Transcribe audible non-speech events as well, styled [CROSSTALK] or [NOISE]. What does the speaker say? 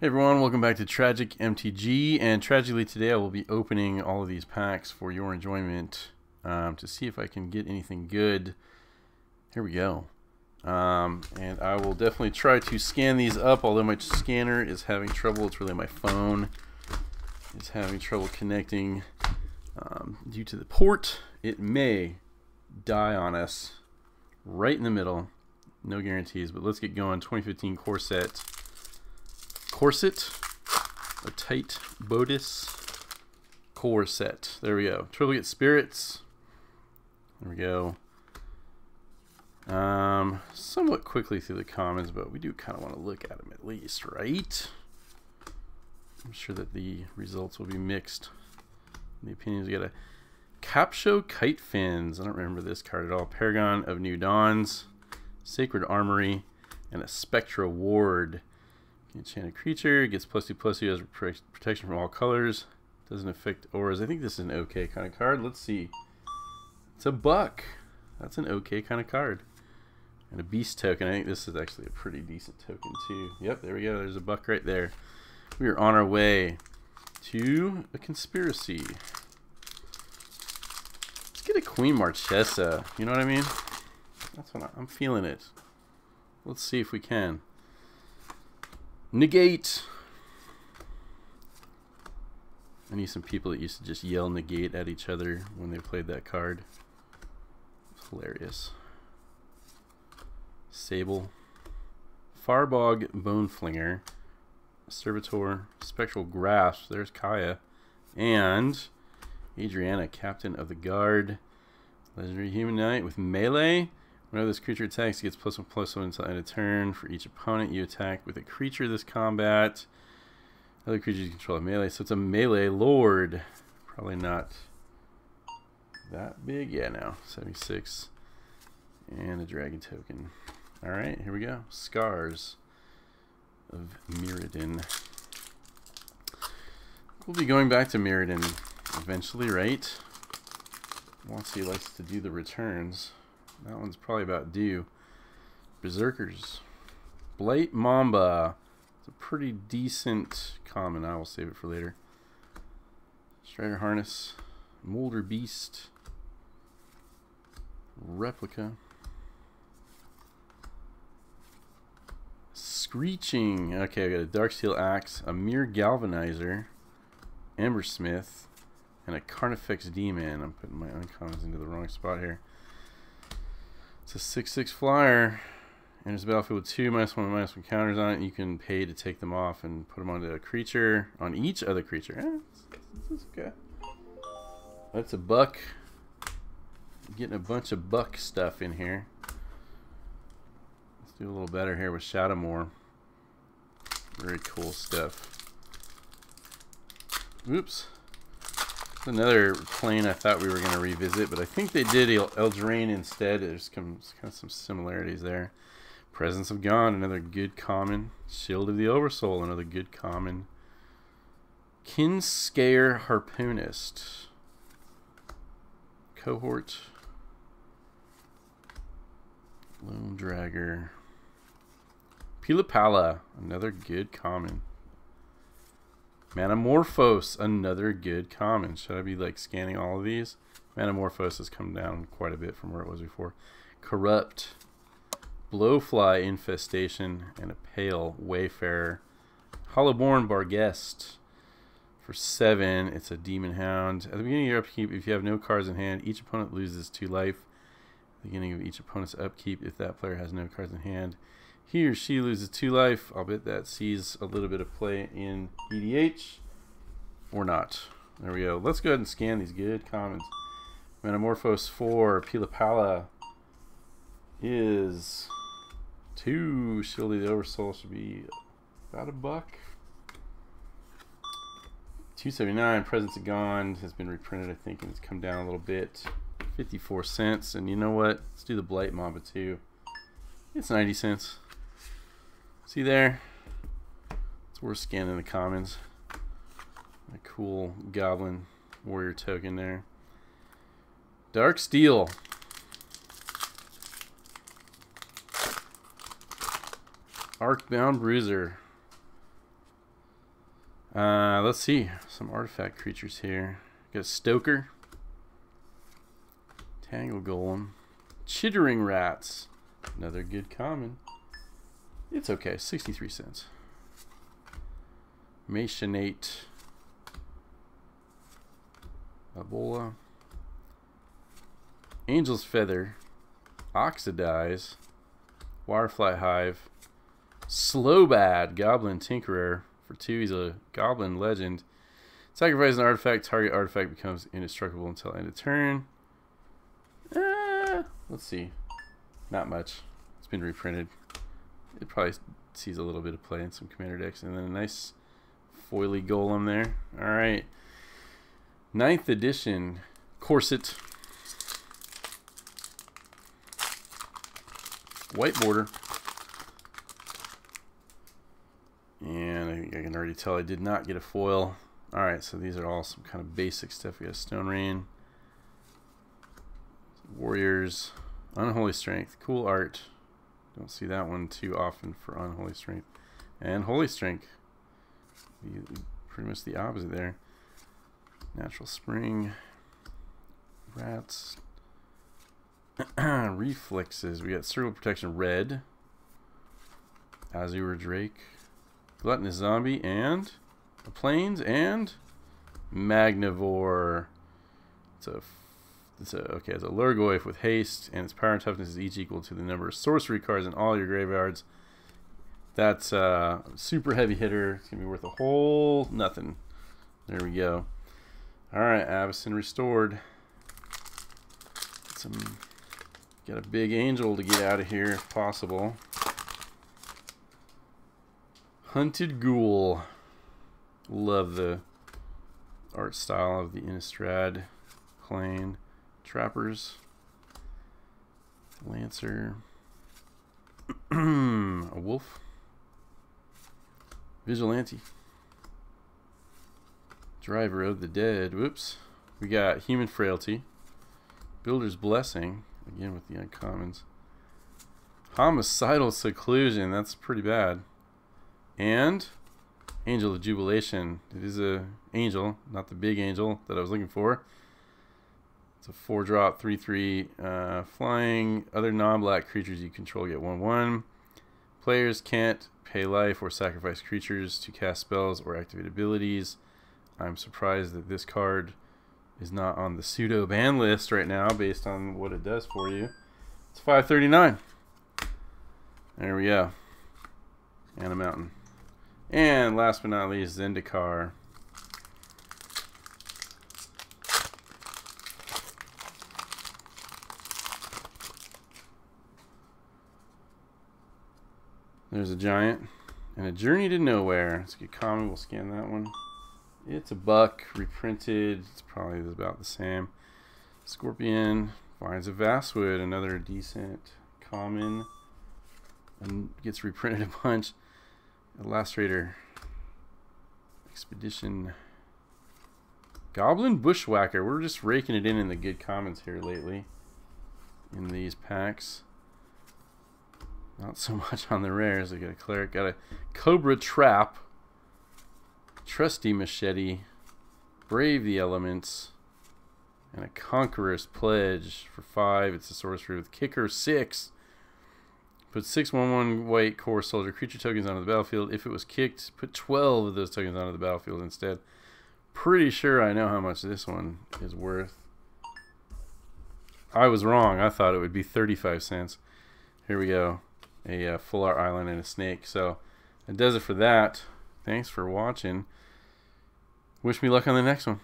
Hey everyone, welcome back to Tragic MTG, and tragically today I will be opening all of these packs for your enjoyment um, to see if I can get anything good. Here we go. Um, and I will definitely try to scan these up, although my scanner is having trouble. It's really my phone is having trouble connecting um, due to the port. It may die on us right in the middle. No guarantees, but let's get going. 2015 core set corset, a tight bodice corset. There we go. Triplicate spirits. There we go. Um, somewhat quickly through the commons, but we do kind of want to look at them at least, right? I'm sure that the results will be mixed. The opinions we got a Kapsho Kitefins. I don't remember this card at all. Paragon of New Dawns, Sacred Armory, and a Spectra Ward. Enchant a creature, gets plus two plus two, has protection from all colors. Doesn't affect auras. I think this is an okay kind of card. Let's see. It's a buck. That's an okay kind of card. And a beast token. I think this is actually a pretty decent token too. Yep, there we go. There's a buck right there. We are on our way to a conspiracy. Let's get a Queen Marchesa. You know what I mean? That's what I'm feeling it. Let's see if we can. Negate. I need some people that used to just yell negate at each other when they played that card. It's hilarious. Sable. Farbog Boneflinger. Servitor. Spectral Grasp. There's Kaya. And Adriana, Captain of the Guard. Legendary Human Knight with melee. Whenever this creature attacks, it gets plus one plus one until end of turn. For each opponent you attack with a creature this combat. Other creatures you control a melee, so it's a melee lord. Probably not that big. Yeah, no. 76. And a dragon token. Alright, here we go. Scars of Mirrodin. We'll be going back to Mirrodin eventually, right? Once he likes to do the returns. That one's probably about due. Berserkers. Blight Mamba. It's a pretty decent common. I will save it for later. Strider Harness. Molder Beast. Replica. Screeching. Okay, I got a Darksteel Axe, a Myr Galvanizer, Embersmith, and a Carnifex Demon. I'm putting my uncommons into the wrong spot here. It's a 6-6 flyer. Enters the battlefield with two minus one minus one counters on it. You can pay to take them off and put them onto a creature on each other creature. Eh, this is okay. That's a buck. Getting a bunch of buck stuff in here. Let's do a little better here with Shadowmoor. Very cool stuff. Oops. Another plane I thought we were going to revisit, but I think they did El Eldraine instead. There's kind of some similarities there. Presence of Gond, another good common. Shield of the Oversoul, another good common. Kinscaer Harpoonist. Cohort. Lone Dragger. Pili-Pala, another good common. Manamorphose, another good common. Should I be like scanning all of these? Manamorphose has come down quite a bit from where it was before. Corrupt, Blowfly Infestation, and a Pale Wayfarer. Hollowborn Barghest for seven. It's a Demon Hound. At the beginning of your upkeep, if you have no cards in hand, each opponent loses two life. At the beginning of each opponent's upkeep, if that player has no cards in hand, he or she loses two life. I'll bet that sees a little bit of play in EDH or not. There we go. Let's go ahead and scan these good commons. Manamorphose 4, Pili-Pala is 2. Shield the Oversoul should be about a buck. 279 Presence of Gond has been reprinted, I think, and it's come down a little bit. 54 cents. And you know what? Let's do the Blight Mamba too. It's 90 cents. See there? It's worth scanning the commons. A cool goblin warrior token there. Darksteel. Arcbound Bruiser. Uh, let's see. Some artifact creatures here. Got Stoker. Tangle Golem. Chittering Rats. Another good common. It's okay. 63 cents. Masonate. Ebola. Angel's Feather. Oxidize. Wirefly Hive. Slobad. Goblin Tinkerer. For two, he's a Goblin Legend. Sacrifice an artifact. Target artifact becomes indestructible until end of turn. Uh, let's see. Not much. It's been reprinted. It probably sees a little bit of play in some commander decks. And then a nice foily golem there. Alright. Ninth edition corset. White border. And I think I can already tell I did not get a foil. Alright, so these are all some kind of basic stuff. We got Stone Rain. Warriors. Unholy Strength. Cool art. Don't see that one too often for Unholy Strength. And Holy Strength. Pretty much the opposite there. Natural Spring. Rats. [CLEARS THROAT] Reflexes. We got Circle Protection Red. Azure Drake. Gluttonous Zombie. And the Plains. And Magnivore. It's a it's a, okay, it's a Lhurgoyf with haste, and its power and toughness is each equal to the number of sorcery cards in all your graveyards. That's a super heavy hitter. It's going to be worth a whole nothing. There we go. Alright, Avacyn restored. Some, got a big angel to get out of here if possible. Hunted Ghoul. Love the art style of the Innistrad plane. Trappers. Lancer. [CLEARS THROAT] a wolf. Vigilante. Driver of the Dead. Whoops. We got Human Frailty. Builder's Blessing. Again with the uncommons. Homicidal Seclusion. That's pretty bad. And Angel of Jubilation. It is a angel, not the big angel that I was looking for. It's a four drop, three three uh, flying. Other non-black creatures you control get one one. Players can't pay life or sacrifice creatures to cast spells or activate abilities. I'm surprised that this card is not on the pseudo ban list right now based on what it does for you. It's 539. There we go. And a mountain. And last but not least, Zendikar. There's a giant. And a journey to nowhere. Let's get common. We'll scan that one. It's a buck reprinted. It's probably about the same. Scorpion. Finds a Vastwood. Another decent common. And gets reprinted a bunch. Lacerator. Expedition. Goblin Bushwhacker. We're just raking it in in the good commons here lately. In these packs. Not so [LAUGHS] much on the rares. I got a cleric, got a cobra trap, trusty machete, brave the elements, and a conqueror's pledge for five. It's a sorcery with kicker six. Put six one one white Kor soldier creature tokens onto the battlefield. If it was kicked, put twelve of those tokens onto the battlefield instead. Pretty sure I know how much this one is worth. I was wrong. I thought it would be 35 cents. Here we go a uh, full art island and a snake. So it does it for that. Thanks for watching. Wish me luck on the next one.